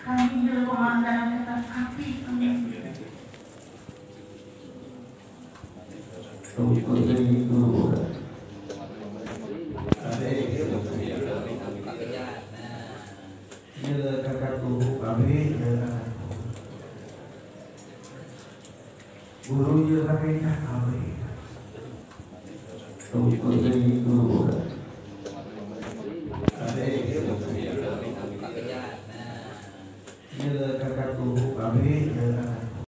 kami di pemandangan kata api kami, Guru yang kami kami. Tuhan Ini adalah kata kami